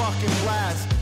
fucking blast.